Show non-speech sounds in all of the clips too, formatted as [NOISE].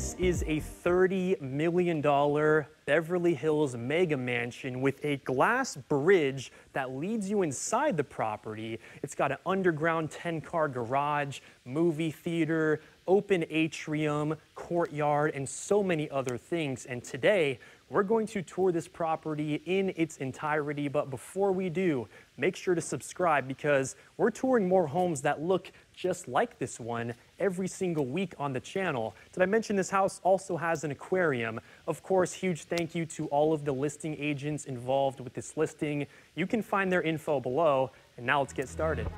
This is a $30 million Beverly Hills mega mansion with a glass bridge that leads you inside the property. It's got an underground 10 car garage, movie theater, open atrium, courtyard, and so many other things. And today, we're going to tour this property in its entirety, but before we do, make sure to subscribe because we're touring more homes that look just like this one every single week on the channel. Did I mention this house also has an aquarium? Of course, huge thank you to all of the listing agents involved with this listing. You can find their info below, and now let's get started.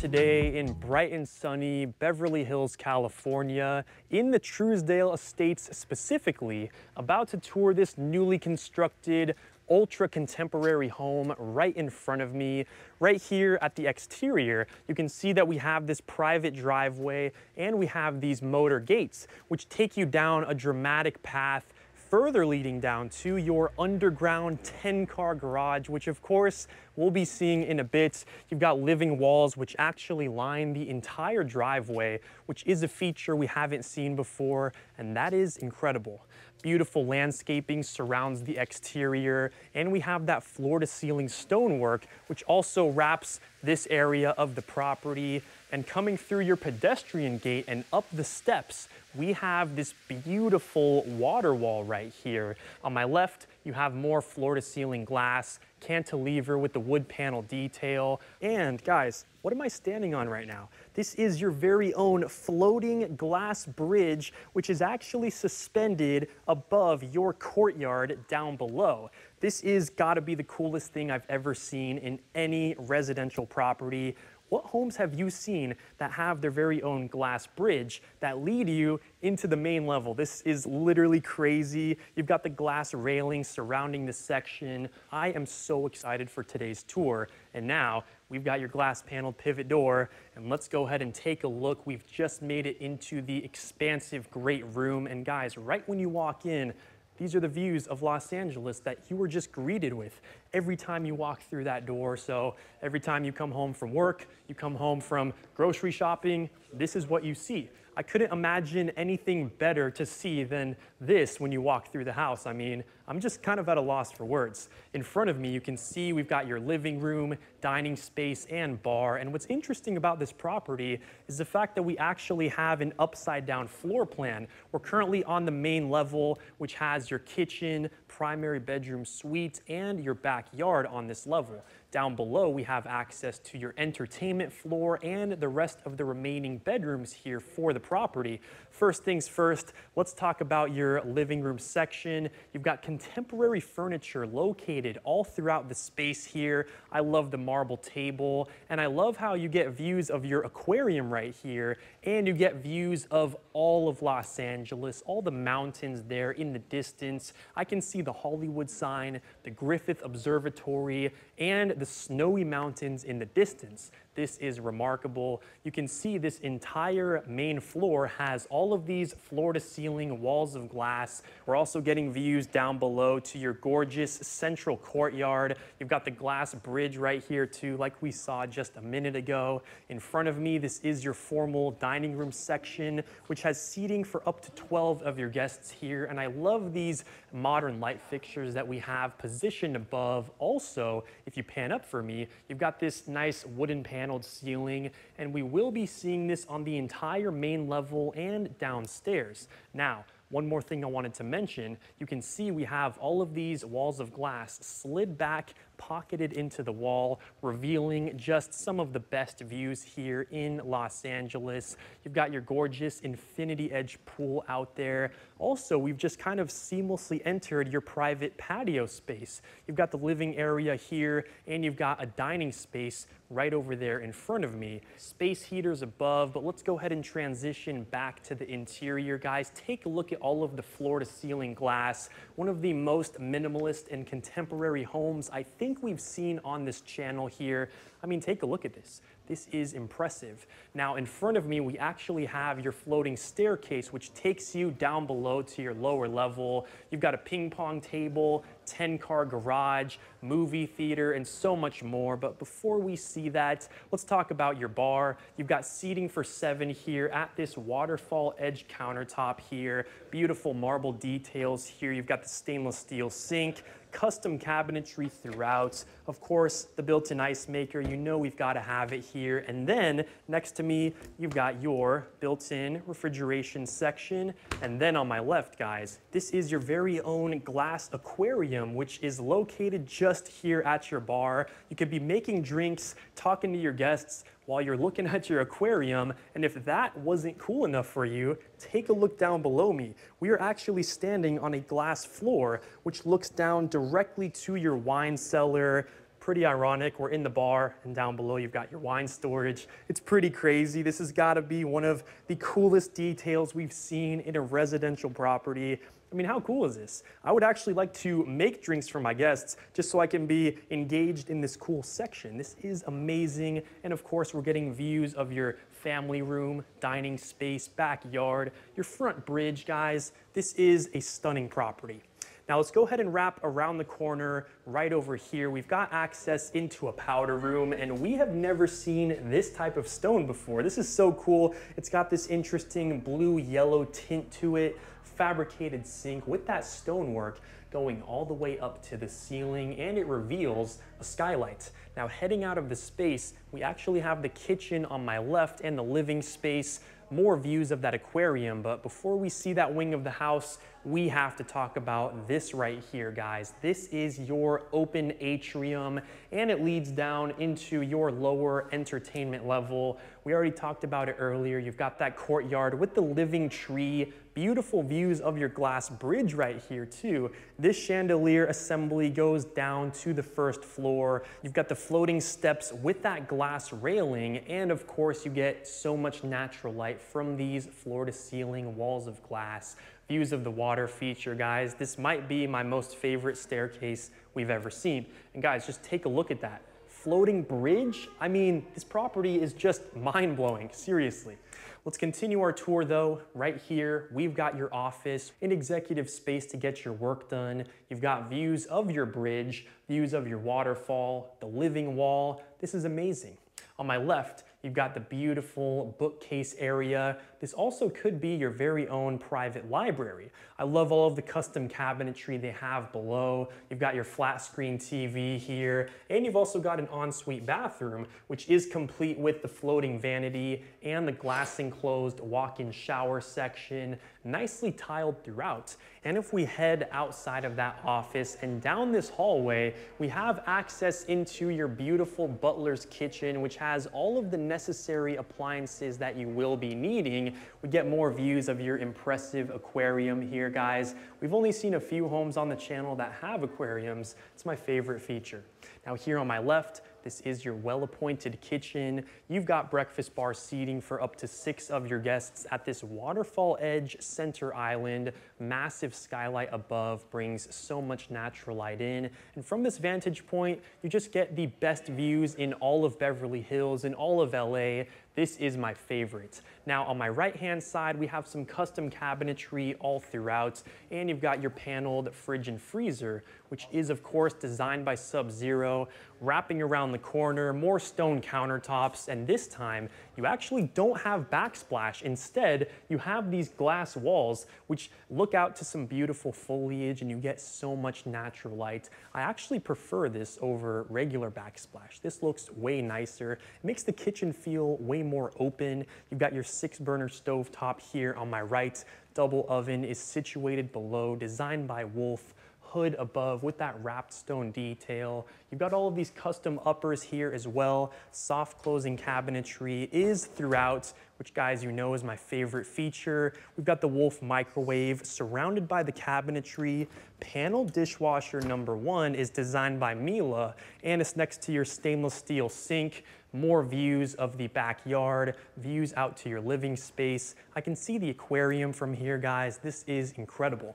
Today in bright and sunny Beverly Hills, California, in the Trousdale Estates specifically, about to tour this newly constructed ultra contemporary home right in front of me. Right here at the exterior, you can see that we have this private driveway and we have these motor gates, which take you down a dramatic path further leading down to your underground 10 car garage, which of course we'll be seeing in a bit. You've got living walls, which actually line the entire driveway, which is a feature we haven't seen before, and that is incredible. Beautiful landscaping surrounds the exterior, and we have that floor to ceiling stonework, which also wraps this area of the property. And coming through your pedestrian gate and up the steps, we have this beautiful water wall right here. On my left, you have more floor to ceiling glass, cantilever with the wood panel detail. And guys, what am I standing on right now? This is your very own floating glass bridge, which is actually suspended above your courtyard down below. This is gotta be the coolest thing I've ever seen in any residential property. What homes have you seen that have their very own glass bridge that lead you into the main level? This is literally crazy. You've got the glass railing surrounding this section. I am so excited for today's tour. And now we've got your glass paneled pivot door and let's go ahead and take a look. We've just made it into the expansive great room. And guys, right when you walk in, these are the views of Los Angeles that you were just greeted with every time you walk through that door. So every time you come home from work, you come home from grocery shopping, this is what you see. I couldn't imagine anything better to see than this when you walk through the house. I mean, I'm just kind of at a loss for words. In front of me, you can see we've got your living room, dining space, and bar. And what's interesting about this property is the fact that we actually have an upside down floor plan. We're currently on the main level, which has your kitchen, primary bedroom suite, and your backyard on this level. Down below, we have access to your entertainment floor and the rest of the remaining bedrooms here for the property. First things first, let's talk about your living room section. You've got contemporary furniture located all throughout the space here. I love the marble table, and I love how you get views of your aquarium right here, and you get views of all of Los Angeles, all the mountains there in the distance. I can see the Hollywood sign, the Griffith Observatory, and the snowy mountains in the distance. This is remarkable. You can see this entire main floor has all of these floor to ceiling walls of glass. We're also getting views down below to your gorgeous central courtyard. You've got the glass bridge right here too, like we saw just a minute ago. In front of me, this is your formal dining room section, which has seating for up to 12 of your guests here. And I love these modern light fixtures that we have positioned above. Also, if you pan up for me, you've got this nice wooden panel paneled ceiling, and we will be seeing this on the entire main level and downstairs. Now, one more thing I wanted to mention, you can see we have all of these walls of glass slid back, pocketed into the wall, revealing just some of the best views here in Los Angeles. You've got your gorgeous infinity edge pool out there. Also, we've just kind of seamlessly entered your private patio space. You've got the living area here, and you've got a dining space right over there in front of me. Space heaters above, but let's go ahead and transition back to the interior, guys. Take a look at all of the floor to ceiling glass. One of the most minimalist and contemporary homes I think we've seen on this channel here. I mean, take a look at this. This is impressive. Now in front of me, we actually have your floating staircase, which takes you down below to your lower level. You've got a ping pong table, 10 car garage, movie theater, and so much more. But before we see that, let's talk about your bar. You've got seating for seven here at this waterfall edge countertop here. Beautiful marble details here. You've got the stainless steel sink, custom cabinetry throughout. Of course, the built-in ice maker, you know we've got to have it here. And then next to me, you've got your built-in refrigeration section. And then on my left, guys, this is your very own glass aquarium, which is located just here at your bar. You could be making drinks, talking to your guests, while you're looking [LAUGHS] at your aquarium. And if that wasn't cool enough for you, take a look down below me. We are actually standing on a glass floor, which looks down directly to your wine cellar, pretty ironic. We're in the bar and down below you've got your wine storage. It's pretty crazy. This has got to be one of the coolest details we've seen in a residential property. I mean, how cool is this? I would actually like to make drinks for my guests just so I can be engaged in this cool section. This is amazing. And of course, we're getting views of your family room, dining space, backyard, your front bridge, guys. This is a stunning property. Now let's go ahead and wrap around the corner right over here. We've got access into a powder room and we have never seen this type of stone before. This is so cool. It's got this interesting blue yellow tint to it fabricated sink with that stonework going all the way up to the ceiling and it reveals a skylight. Now heading out of the space, we actually have the kitchen on my left and the living space, more views of that aquarium, but before we see that wing of the house, we have to talk about this right here, guys. This is your open atrium and it leads down into your lower entertainment level. We already talked about it earlier. You've got that courtyard with the living tree beautiful views of your glass bridge right here too. This chandelier assembly goes down to the first floor. You've got the floating steps with that glass railing and of course you get so much natural light from these floor to ceiling walls of glass. Views of the water feature, guys. This might be my most favorite staircase we've ever seen. And guys, just take a look at that. Floating bridge? I mean, this property is just mind-blowing, seriously. Let's continue our tour though. Right here, we've got your office, an executive space to get your work done. You've got views of your bridge, views of your waterfall, the living wall. This is amazing. On my left, You've got the beautiful bookcase area. This also could be your very own private library. I love all of the custom cabinetry they have below. You've got your flat screen TV here, and you've also got an ensuite bathroom, which is complete with the floating vanity and the glass enclosed walk-in shower section, nicely tiled throughout. And if we head outside of that office and down this hallway, we have access into your beautiful butler's kitchen, which has all of the necessary appliances that you will be needing. We get more views of your impressive aquarium here, guys. We've only seen a few homes on the channel that have aquariums. It's my favorite feature. Now here on my left, this is your well-appointed kitchen. You've got breakfast bar seating for up to six of your guests at this waterfall edge center island. Massive skylight above brings so much natural light in. And from this vantage point, you just get the best views in all of Beverly Hills and all of LA. This is my favorite. Now on my right hand side, we have some custom cabinetry all throughout, and you've got your paneled fridge and freezer, which is of course designed by Sub-Zero, wrapping around the corner, more stone countertops, and this time you actually don't have backsplash. Instead, you have these glass walls, which look out to some beautiful foliage and you get so much natural light. I actually prefer this over regular backsplash. This looks way nicer. It makes the kitchen feel way more open. You've got your six burner stove top here on my right. Double oven is situated below, designed by Wolf hood above with that wrapped stone detail. You've got all of these custom uppers here as well. Soft closing cabinetry is throughout, which guys you know is my favorite feature. We've got the Wolf microwave surrounded by the cabinetry. Panel dishwasher number one is designed by Miele and it's next to your stainless steel sink more views of the backyard, views out to your living space. I can see the aquarium from here, guys. This is incredible.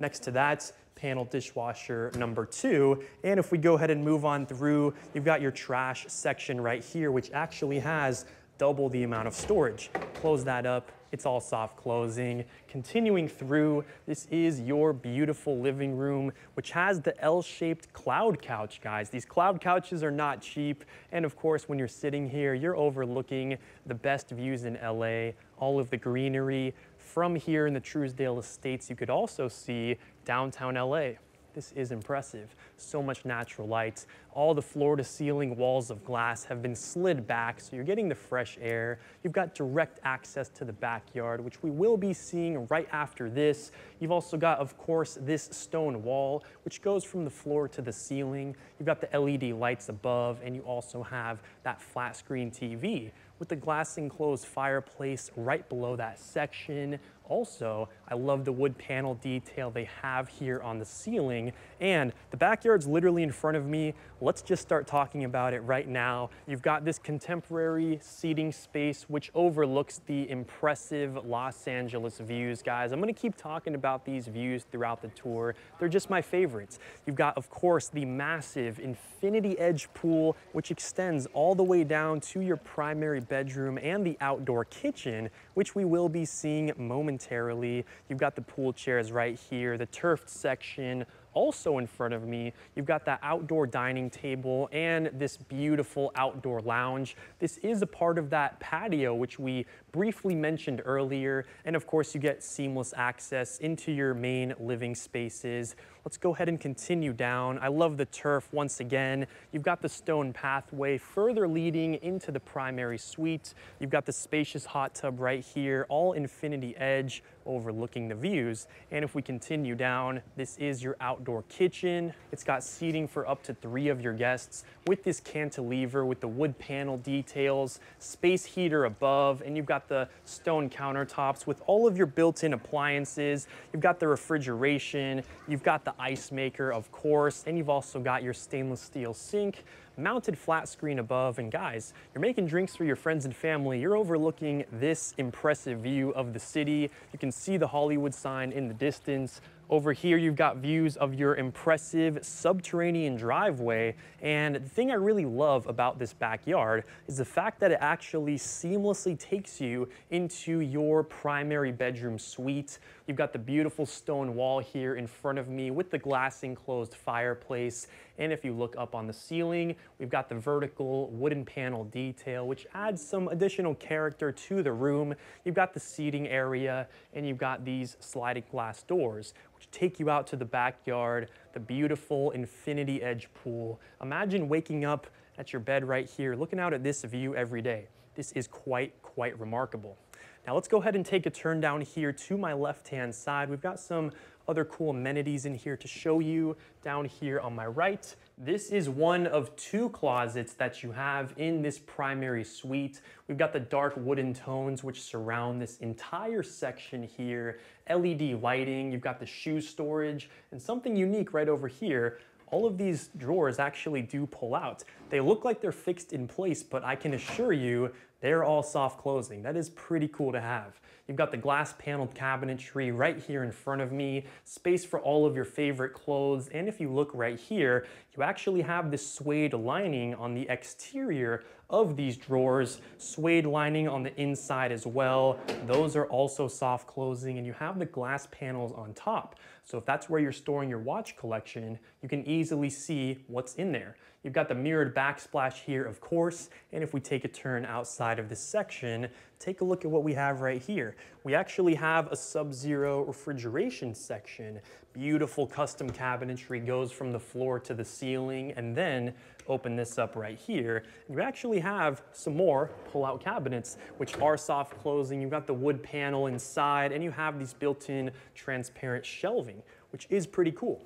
Next to that, panel dishwasher number two. And if we go ahead and move on through, you've got your trash section right here, which actually has double the amount of storage. Close that up, it's all soft closing. Continuing through, this is your beautiful living room, which has the L-shaped cloud couch, guys. These cloud couches are not cheap. And of course, when you're sitting here, you're overlooking the best views in LA, all of the greenery. From here in the Trousdale Estates, you could also see downtown LA. This is impressive. So much natural light. All the floor to ceiling walls of glass have been slid back, so you're getting the fresh air. You've got direct access to the backyard, which we will be seeing right after this. You've also got, of course, this stone wall, which goes from the floor to the ceiling. You've got the LED lights above, and you also have that flat screen TV with the glass enclosed fireplace right below that section. Also, I love the wood panel detail they have here on the ceiling and the backyard's literally in front of me. Let's just start talking about it right now. You've got this contemporary seating space which overlooks the impressive Los Angeles views, guys. I'm gonna keep talking about these views throughout the tour. They're just my favorites. You've got, of course, the massive infinity edge pool which extends all the way down to your primary bedroom and the outdoor kitchen, which we will be seeing momentarily. You've got the pool chairs right here, the turfed section, also in front of me, you've got that outdoor dining table and this beautiful outdoor lounge. This is a part of that patio, which we briefly mentioned earlier. And of course, you get seamless access into your main living spaces. Let's go ahead and continue down. I love the turf once again. You've got the stone pathway further leading into the primary suite. You've got the spacious hot tub right here, all infinity edge overlooking the views. And if we continue down, this is your outdoor kitchen. It's got seating for up to three of your guests with this cantilever with the wood panel details, space heater above, and you've got the stone countertops with all of your built-in appliances. You've got the refrigeration, you've got ice maker, of course, and you've also got your stainless steel sink, mounted flat screen above. And guys, you're making drinks for your friends and family. You're overlooking this impressive view of the city. You can see the Hollywood sign in the distance. Over here, you've got views of your impressive subterranean driveway. And the thing I really love about this backyard is the fact that it actually seamlessly takes you into your primary bedroom suite. You've got the beautiful stone wall here in front of me with the glass enclosed fireplace. And if you look up on the ceiling, we've got the vertical wooden panel detail, which adds some additional character to the room. You've got the seating area and you've got these sliding glass doors, which take you out to the backyard, the beautiful infinity edge pool. Imagine waking up at your bed right here, looking out at this view every day. This is quite, quite remarkable. Now let's go ahead and take a turn down here to my left-hand side. We've got some other cool amenities in here to show you down here on my right. This is one of two closets that you have in this primary suite. We've got the dark wooden tones which surround this entire section here, LED lighting, you've got the shoe storage, and something unique right over here, all of these drawers actually do pull out. They look like they're fixed in place, but I can assure you they're all soft closing. That is pretty cool to have. You've got the glass paneled cabinetry right here in front of me, space for all of your favorite clothes, and if you look right here, you actually have this suede lining on the exterior of these drawers, suede lining on the inside as well. Those are also soft closing and you have the glass panels on top. So if that's where you're storing your watch collection, you can easily see what's in there. You've got the mirrored backsplash here, of course, and if we take a turn outside of this section, take a look at what we have right here. We actually have a sub-zero refrigeration section. Beautiful custom cabinetry goes from the floor to the ceiling, and then open this up right here, you actually have some more pull-out cabinets, which are soft closing. You've got the wood panel inside, and you have these built-in transparent shelving, which is pretty cool.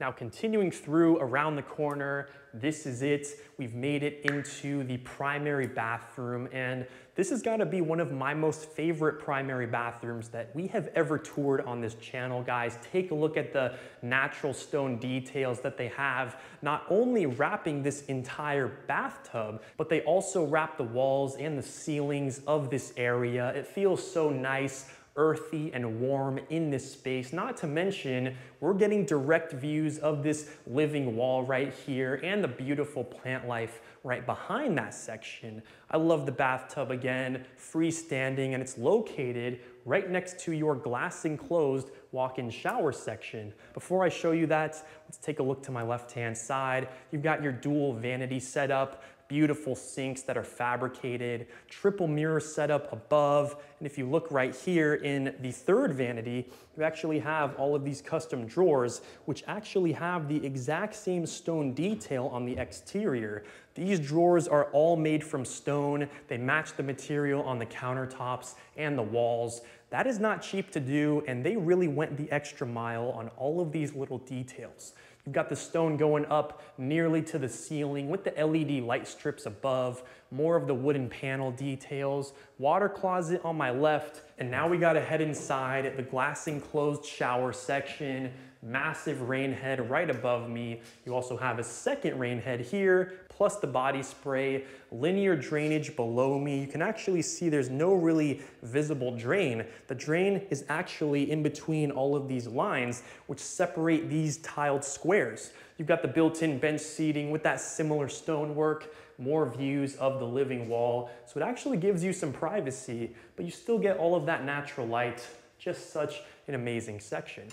Now continuing through around the corner, this is it. We've made it into the primary bathroom and this has got to be one of my most favorite primary bathrooms that we have ever toured on this channel, guys. Take a look at the natural stone details that they have, not only wrapping this entire bathtub, but they also wrap the walls and the ceilings of this area. It feels so nice earthy and warm in this space. Not to mention, we're getting direct views of this living wall right here and the beautiful plant life right behind that section. I love the bathtub again, freestanding, and it's located right next to your glass enclosed walk-in shower section. Before I show you that, let's take a look to my left-hand side. You've got your dual vanity setup, beautiful sinks that are fabricated, triple mirror setup above. And if you look right here in the third vanity, you actually have all of these custom drawers, which actually have the exact same stone detail on the exterior. These drawers are all made from stone. They match the material on the countertops and the walls. That is not cheap to do, and they really went the extra mile on all of these little details. You've got the stone going up nearly to the ceiling with the LED light strips above, more of the wooden panel details, water closet on my left, and now we gotta head inside the glass enclosed shower section, massive rain head right above me. You also have a second rain head here, plus the body spray, linear drainage below me. You can actually see there's no really visible drain. The drain is actually in between all of these lines, which separate these tiled squares. You've got the built-in bench seating with that similar stonework, more views of the living wall. So it actually gives you some privacy, but you still get all of that natural light. Just such an amazing section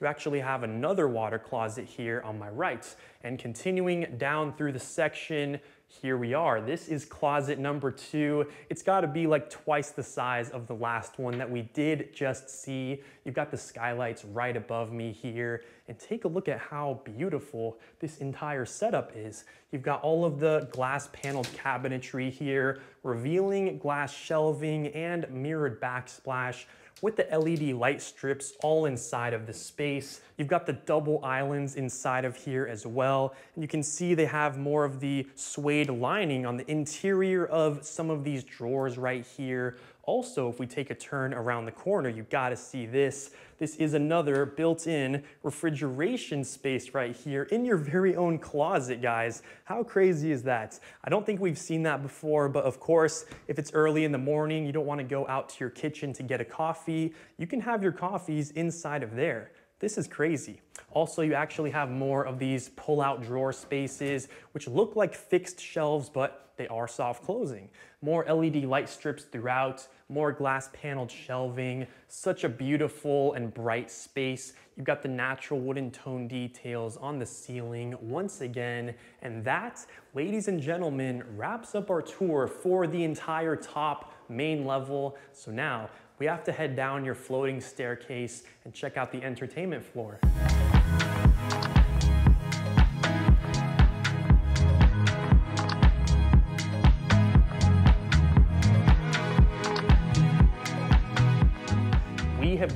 you actually have another water closet here on my right. And continuing down through the section, here we are. This is closet number two. It's gotta be like twice the size of the last one that we did just see. You've got the skylights right above me here. And take a look at how beautiful this entire setup is. You've got all of the glass paneled cabinetry here, revealing glass shelving and mirrored backsplash with the LED light strips all inside of the space. You've got the double islands inside of here as well. And you can see they have more of the suede lining on the interior of some of these drawers right here. Also, if we take a turn around the corner, you gotta see this. This is another built-in refrigeration space right here in your very own closet, guys. How crazy is that? I don't think we've seen that before, but of course, if it's early in the morning, you don't wanna go out to your kitchen to get a coffee, you can have your coffees inside of there. This is crazy. Also, you actually have more of these pull-out drawer spaces, which look like fixed shelves, but they are soft closing. More LED light strips throughout, more glass paneled shelving, such a beautiful and bright space. You've got the natural wooden tone details on the ceiling once again. And that, ladies and gentlemen, wraps up our tour for the entire top main level. So now we have to head down your floating staircase and check out the entertainment floor.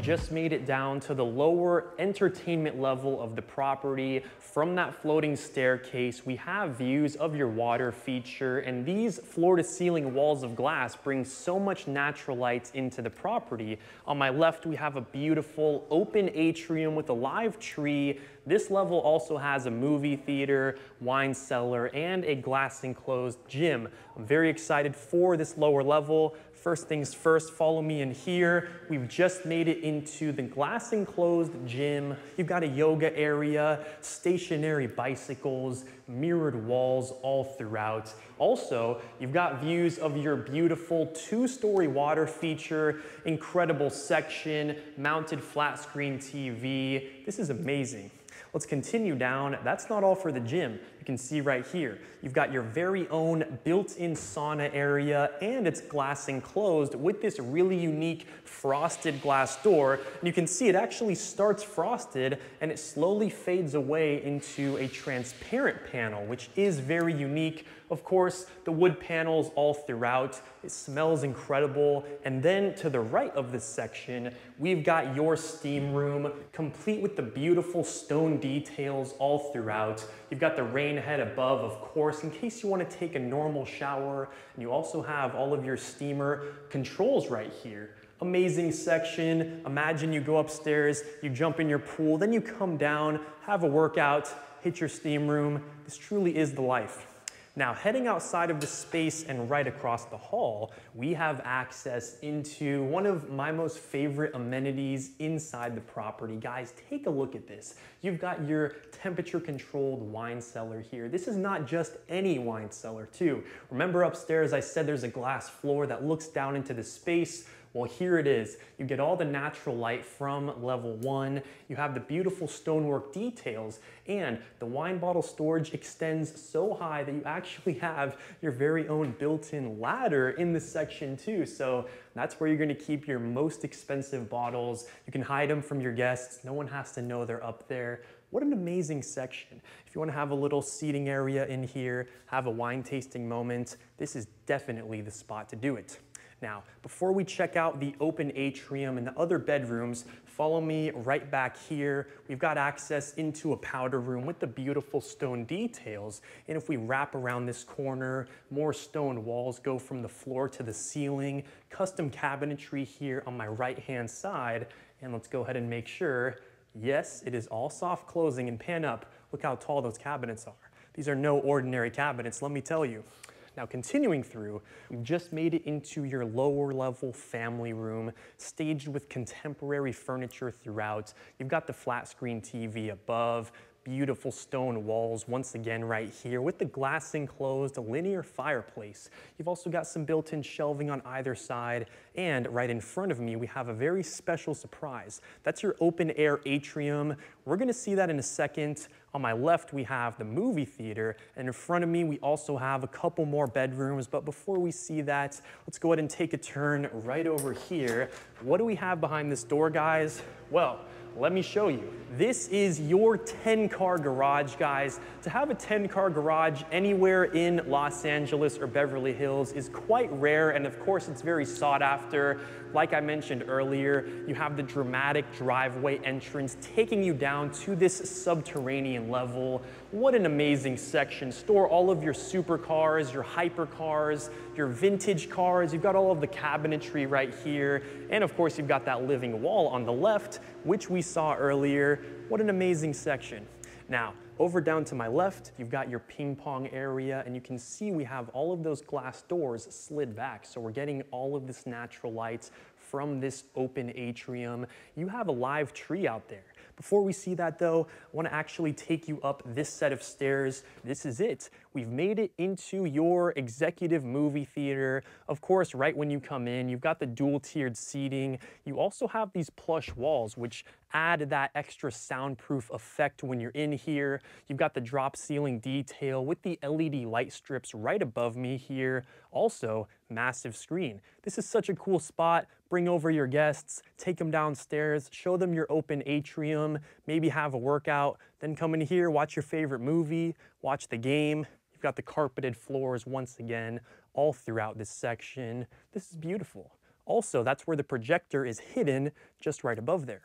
Just made it down to the lower entertainment level of the property. From that floating staircase, we have views of your water feature, and these floor to ceiling walls of glass bring so much natural light into the property. On my left, we have a beautiful open atrium with a live tree. This level also has a movie theater, wine cellar, and a glass enclosed gym. I'm very excited for this lower level. First things first, follow me in here. We've just made it into the glass enclosed gym. You've got a yoga area, stationary bicycles, mirrored walls all throughout. Also, you've got views of your beautiful two-story water feature, incredible section, mounted flat screen TV. This is amazing. Let's continue down. That's not all for the gym can see right here, you've got your very own built-in sauna area and it's glass enclosed with this really unique frosted glass door. And you can see it actually starts frosted and it slowly fades away into a transparent panel, which is very unique of course, the wood panels all throughout. It smells incredible. And then to the right of this section, we've got your steam room, complete with the beautiful stone details all throughout. You've got the rain head above, of course, in case you want to take a normal shower. And you also have all of your steamer controls right here amazing section. Imagine you go upstairs, you jump in your pool, then you come down, have a workout, hit your steam room. This truly is the life. Now, heading outside of the space and right across the hall, we have access into one of my most favorite amenities inside the property. Guys, take a look at this. You've got your temperature controlled wine cellar here. This is not just any wine cellar too. Remember upstairs I said there's a glass floor that looks down into the space well, here it is. You get all the natural light from level one. You have the beautiful stonework details and the wine bottle storage extends so high that you actually [LAUGHS] have your very own built-in ladder in this section too. So that's where you're gonna keep your most expensive bottles. You can hide them from your guests. No one has to know they're up there. What an amazing section. If you wanna have a little seating area in here, have a wine tasting moment, this is definitely the spot to do it. Now, before we check out the open atrium and the other bedrooms, follow me right back here. We've got access into a powder room with the beautiful stone details. And if we wrap around this corner, more stone walls go from the floor to the ceiling, custom cabinetry here on my right-hand side. And let's go ahead and make sure, yes, it is all soft closing and pan up. Look how tall those cabinets are. These are no ordinary cabinets, let me tell you. Now continuing through, we just made it into your lower level family room, staged with contemporary furniture throughout. You've got the flat screen TV above, beautiful stone walls once again right here with the glass enclosed linear fireplace. You've also got some built-in shelving on either side and right in front of me we have a very special surprise. That's your open air atrium. We're gonna see that in a second. On my left we have the movie theater and in front of me we also have a couple more bedrooms but before we see that let's go ahead and take a turn right over here. What do we have behind this door guys? Well, let me show you. This is your 10 car garage, guys. To have a 10 car garage anywhere in Los Angeles or Beverly Hills is quite rare, and of course, it's very sought after. Like I mentioned earlier, you have the dramatic driveway entrance taking you down to this subterranean level. What an amazing section. Store all of your supercars, your hypercars, your vintage cars. You've got all of the cabinetry right here. And of course, you've got that living wall on the left, which we saw earlier. What an amazing section. Now, over down to my left, you've got your ping pong area, and you can see we have all of those glass doors slid back. So we're getting all of this natural light from this open atrium. You have a live tree out there. Before we see that though, I wanna actually take you up this set of stairs. This is it. We've made it into your executive movie theater. Of course, right when you come in, you've got the dual tiered seating. You also have these plush walls, which add that extra soundproof effect when you're in here. You've got the drop ceiling detail with the LED light strips right above me here. Also, massive screen. This is such a cool spot. Bring over your guests, take them downstairs, show them your open atrium, maybe have a workout, then come in here, watch your favorite movie, watch the game. You've got the carpeted floors once again all throughout this section. This is beautiful. Also, that's where the projector is hidden just right above there.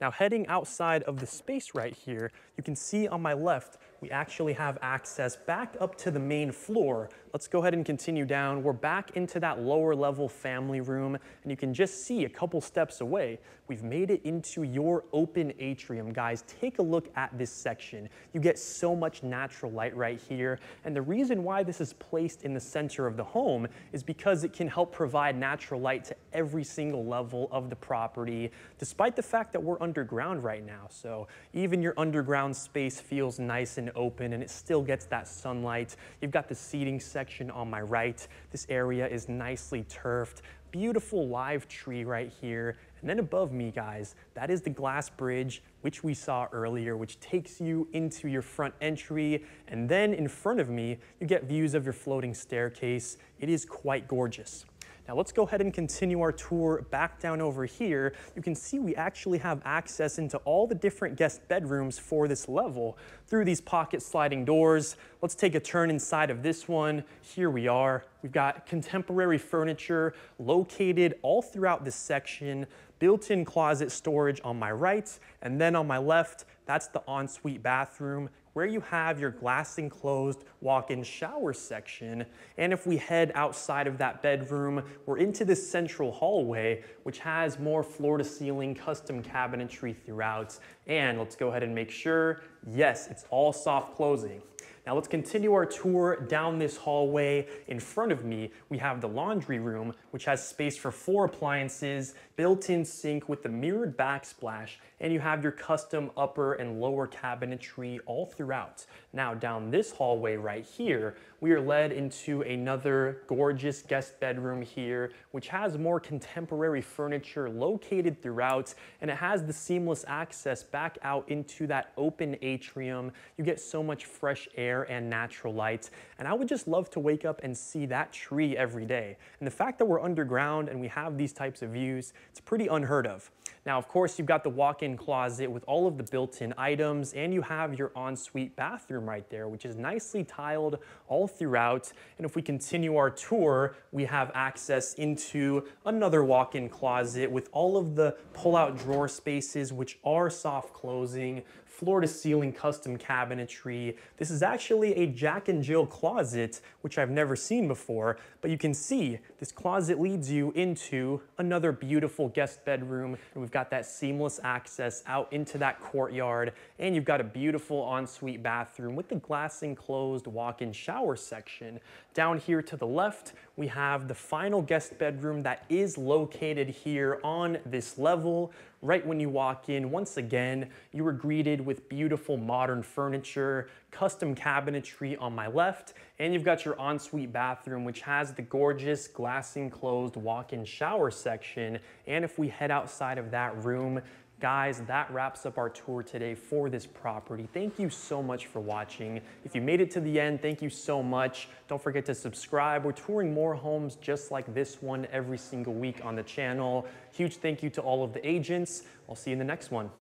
Now heading outside of the space right here, you can see on my left, we actually have access back up to the main floor. Let's go ahead and continue down. We're back into that lower level family room, and you can just see a couple steps away, we've made it into your open atrium. Guys, take a look at this section. You get so much natural light right here, and the reason why this is placed in the center of the home is because it can help provide natural light to every single level of the property, despite the fact that we're underground right now. So even your underground space feels nice and open and it still gets that sunlight. You've got the seating section on my right. This area is nicely turfed. Beautiful live tree right here. And then above me, guys, that is the glass bridge, which we saw earlier, which takes you into your front entry. And then in front of me, you get views of your floating staircase. It is quite gorgeous. Now let's go ahead and continue our tour back down over here. You can see we actually have access into all the different guest bedrooms for this level through these pocket sliding doors. Let's take a turn inside of this one. Here we are. We've got contemporary furniture located all throughout this section, built-in closet storage on my right, and then on my left, that's the ensuite bathroom where you have your glass enclosed walk-in shower section. And if we head outside of that bedroom, we're into this central hallway, which has more floor to ceiling custom cabinetry throughout. And let's go ahead and make sure, yes, it's all soft closing. Now let's continue our tour down this hallway. In front of me, we have the laundry room, which has space for four appliances, built-in sink with the mirrored backsplash, and you have your custom upper and lower cabinetry all throughout. Now down this hallway right here, we are led into another gorgeous guest bedroom here, which has more contemporary furniture located throughout, and it has the seamless access back out into that open atrium. You get so much fresh air and natural light, and I would just love to wake up and see that tree every day. And the fact that we're underground and we have these types of views, it's pretty unheard of. Now, of course, you've got the walk-in closet with all of the built-in items, and you have your ensuite bathroom right there, which is nicely tiled all throughout. And if we continue our tour, we have access into another walk-in closet with all of the pull-out drawer spaces, which are soft closing, floor to ceiling custom cabinetry. This is actually a Jack and Jill closet, which I've never seen before, but you can see this closet leads you into another beautiful guest bedroom. And we've got that seamless access out into that courtyard. And you've got a beautiful ensuite bathroom with the glass enclosed walk-in shower section. Down here to the left, we have the final guest bedroom that is located here on this level. Right when you walk in, once again, you are greeted with beautiful modern furniture, custom cabinetry on my left, and you've got your ensuite bathroom, which has the gorgeous glass enclosed walk-in shower section. And if we head outside of that room, Guys, that wraps up our tour today for this property. Thank you so much for watching. If you made it to the end, thank you so much. Don't forget to subscribe. We're touring more homes just like this one every single week on the channel. Huge thank you to all of the agents. I'll see you in the next one.